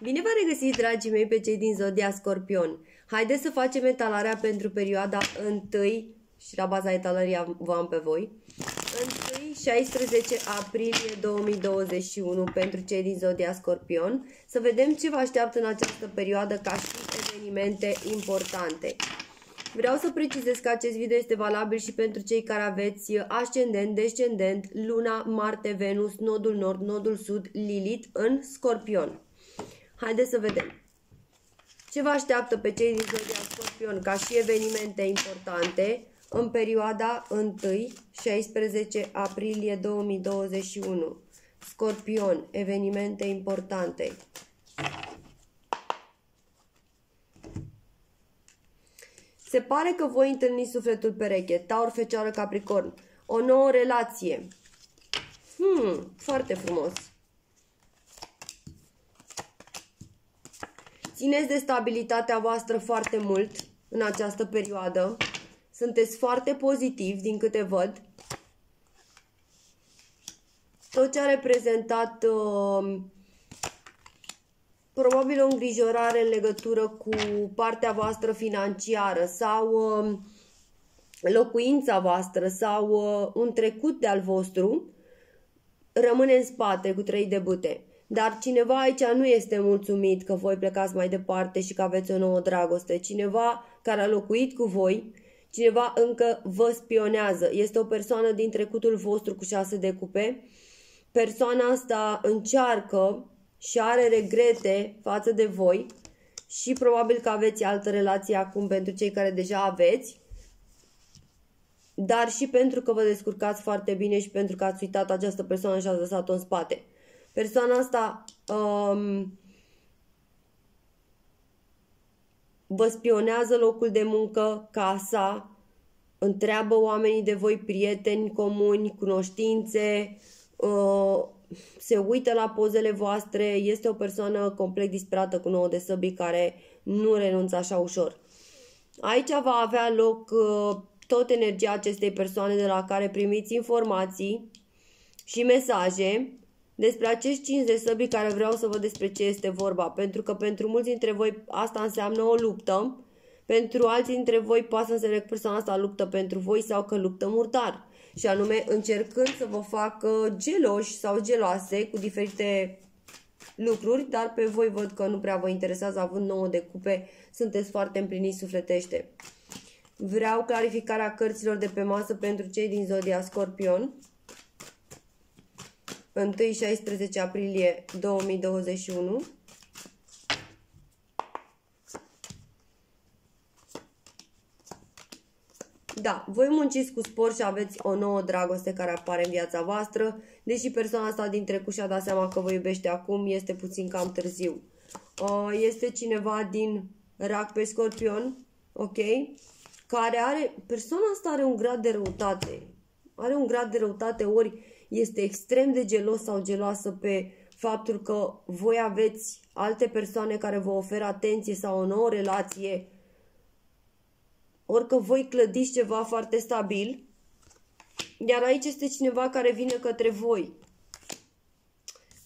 Bine v-am regăsit, dragii mei, pe cei din Zodia Scorpion. Haideți să facem etalarea pentru perioada 1 și la baza etalării vă am pe voi. 1 16 aprilie 2021 pentru cei din Zodia Scorpion. Să vedem ce vă așteaptă în această perioadă ca și evenimente importante. Vreau să precizez că acest video este valabil și pentru cei care aveți ascendent, descendent, luna, Marte, Venus, nodul nord, nodul sud, Lilith în Scorpion. Haideți să vedem. Ce vă așteaptă pe cei din Zodia Scorpion ca și evenimente importante în perioada 1-16 aprilie 2021? Scorpion, evenimente importante. Se pare că voi întâlni sufletul pereche, Taur, Fecioară, Capricorn. O nouă relație. Hmm, foarte frumos. Țineți de stabilitatea voastră foarte mult în această perioadă. Sunteți foarte pozitivi din câte văd. Tot ce a reprezentat uh, probabil o îngrijorare în legătură cu partea voastră financiară sau uh, locuința voastră sau uh, un trecut de al vostru, rămâne în spate cu trei de bute. Dar cineva aici nu este mulțumit că voi plecați mai departe și că aveți o nouă dragoste. Cineva care a locuit cu voi, cineva încă vă spionează. Este o persoană din trecutul vostru cu șase de cupe. Persoana asta încearcă și are regrete față de voi și probabil că aveți altă relație acum pentru cei care deja aveți, dar și pentru că vă descurcați foarte bine și pentru că ați uitat această persoană și ați lăsat-o în spate. Persoana asta um, vă spionează locul de muncă, casa, întreabă oamenii de voi prieteni comuni, cunoștințe, uh, se uită la pozele voastre, este o persoană complet disperată cu nouă de săbii care nu renunță așa ușor. Aici va avea loc uh, tot energia acestei persoane de la care primiți informații și mesaje despre acești cinci de săbii care vreau să văd despre ce este vorba, pentru că pentru mulți dintre voi asta înseamnă o luptă, pentru alții dintre voi poate să înțeleg persoana asta luptă pentru voi sau că luptă murdar și anume încercând să vă facă geloși sau geloase cu diferite lucruri, dar pe voi văd că nu prea vă interesează având nouă de cupe, sunteți foarte împliniți sufletește. Vreau clarificarea cărților de pe masă pentru cei din Zodia Scorpion. 1-16 aprilie 2021. Da, voi munciți cu spor și aveți o nouă dragoste care apare în viața voastră, deși persoana asta din trecut și-a dat seama că vă iubește acum, este puțin cam târziu. Uh, este cineva din rac pe scorpion, ok? Care are, persoana asta are un grad de răutate. Are un grad de răutate ori este extrem de gelos sau geloasă pe faptul că voi aveți alte persoane care vă oferă atenție sau o nouă relație ori că voi clădiți ceva foarte stabil, iar aici este cineva care vine către voi.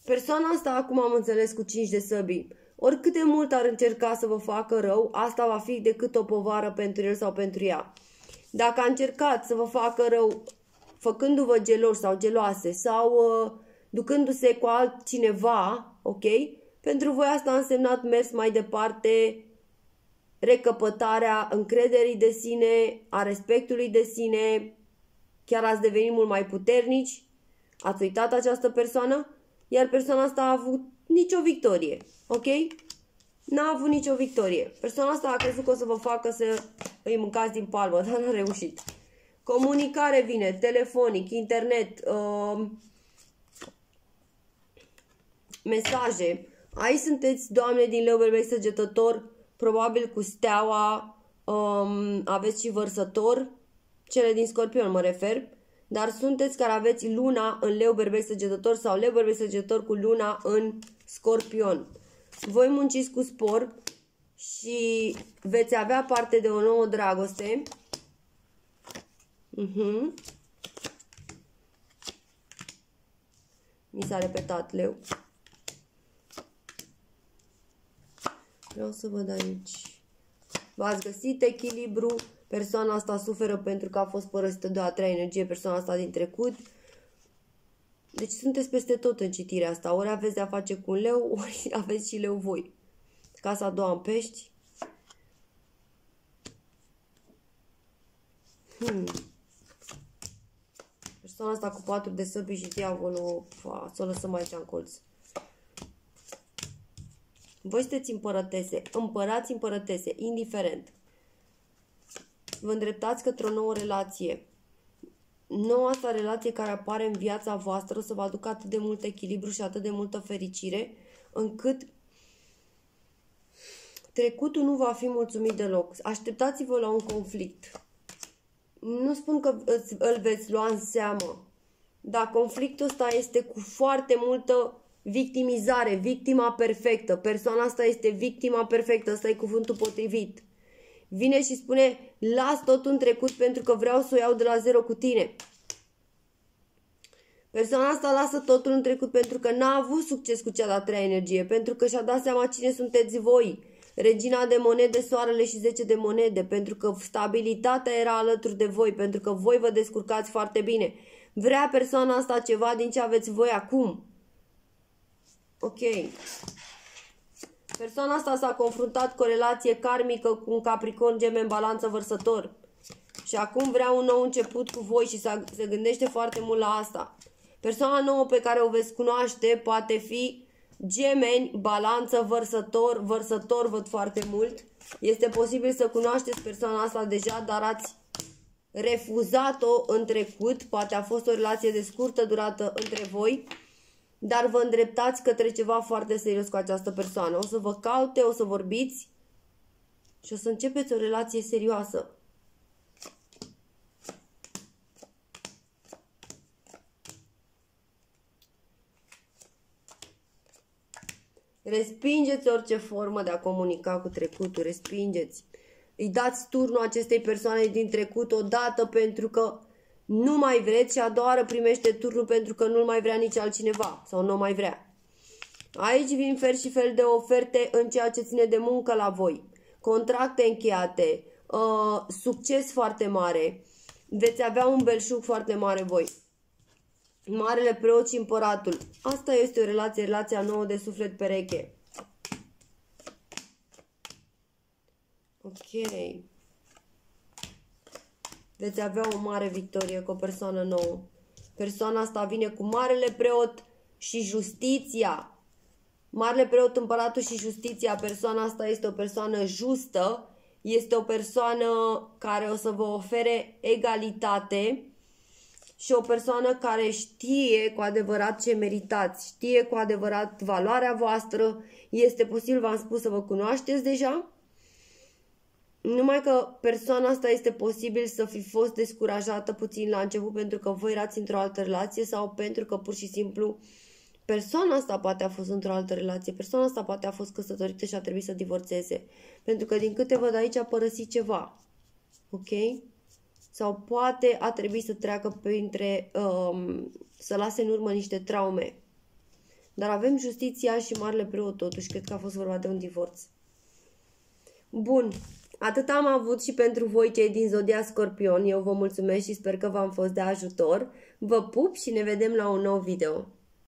Persoana asta, acum am înțeles, cu 5 de săbii, oricât de mult ar încerca să vă facă rău, asta va fi decât o povară pentru el sau pentru ea. Dacă a încercat să vă facă rău făcându-vă geloși sau geloase sau uh, ducându-se cu altcineva, ok? Pentru voi asta a însemnat mers mai departe recăpătarea încrederii de sine, a respectului de sine, chiar ați devenit mult mai puternici, ați uitat această persoană, iar persoana asta a avut nicio victorie, ok? N-a avut nicio victorie. Persoana asta a crezut că o să vă facă să îi mâncați din palmă, dar n-a reușit. Comunicare vine, telefonic, internet, uh, mesaje. Aici sunteți, Doamne, din leu berbec săgetător, probabil cu steaua um, aveți și vărsător, cele din scorpion mă refer, dar sunteți care aveți luna în leu berbec săgetător sau leu berbec săgetător cu luna în scorpion. Voi munciți cu spor și veți avea parte de o nouă dragoste. Uh mhm. -huh. Mi s-a repetat leu. Vreau să văd aici. V-ați găsit echilibru, persoana asta suferă pentru că a fost părăsită de o a treia energie, persoana asta din trecut. Deci sunteți peste tot în citirea asta. Ori aveți de-a face cu un leu, ori aveți și leu voi. Casa a doua în pești. Hmm. Persoana asta cu patru de săbi și diavolul, să o lăsăm aici în colț. Voi sunteți împărătese, împărați împărătese, indiferent. Vă îndreptați către o nouă relație. Noua asta relație care apare în viața voastră o să vă aducă atât de mult echilibru și atât de multă fericire, încât trecutul nu va fi mulțumit deloc. Așteptați-vă la un conflict. Nu spun că îl veți lua în seamă, dar conflictul ăsta este cu foarte multă victimizare, victima perfectă. Persoana asta este victima perfectă, ăsta e cuvântul potrivit. Vine și spune, las tot în trecut pentru că vreau să o iau de la zero cu tine. Persoana asta lasă totul în trecut pentru că n-a avut succes cu cea de-a treia energie, pentru că și-a dat seama cine sunteți voi. Regina de monede, soarele și 10 de monede, pentru că stabilitatea era alături de voi, pentru că voi vă descurcați foarte bine. Vrea persoana asta ceva din ce aveți voi acum. Ok. Persoana asta s-a confruntat cu o relație karmică cu un capricorn geme în balanță vărsător. Și acum vrea un nou început cu voi și se gândește foarte mult la asta. Persoana nouă pe care o veți cunoaște poate fi gemeni, balanță, vărsător, vărsător văd foarte mult. Este posibil să cunoașteți persoana asta deja, dar ați refuzat-o în trecut, poate a fost o relație de scurtă durată între voi dar vă îndreptați către ceva foarte serios cu această persoană. O să vă caute, o să vorbiți și o să începeți o relație serioasă. Respingeți orice formă de a comunica cu trecutul, respingeți. Îi dați turnul acestei persoane din trecut odată pentru că nu mai vreți și a doua oară primește turnul pentru că nu mai vrea nici altcineva sau nu mai vrea. Aici vin fel și fel de oferte în ceea ce ține de muncă la voi. Contracte încheiate, uh, succes foarte mare, veți avea un belșug foarte mare voi. Marele preot și împăratul. Asta este o relație, relația nouă de suflet pereche. Ok veți avea o mare victorie cu o persoană nouă. Persoana asta vine cu marele preot și justiția. Marele preot, împăratul și justiția, persoana asta este o persoană justă, este o persoană care o să vă ofere egalitate și o persoană care știe cu adevărat ce meritați, știe cu adevărat valoarea voastră, este posibil, v-am spus, să vă cunoașteți deja, numai că persoana asta este posibil să fi fost descurajată puțin la început pentru că voi erați într-o altă relație sau pentru că pur și simplu persoana asta poate a fost într-o altă relație, persoana asta poate a fost căsătorită și a trebuit să divorțeze. Pentru că din câte văd aici a părăsit ceva. Ok? Sau poate a trebuit să treacă printre, um, să lase în urmă niște traume. Dar avem justiția și marele preot totuși, cred că a fost vorba de un divorț. Bun, Atât am avut și pentru voi cei din Zodia Scorpion. Eu vă mulțumesc și sper că v-am fost de ajutor. Vă pup și ne vedem la un nou video.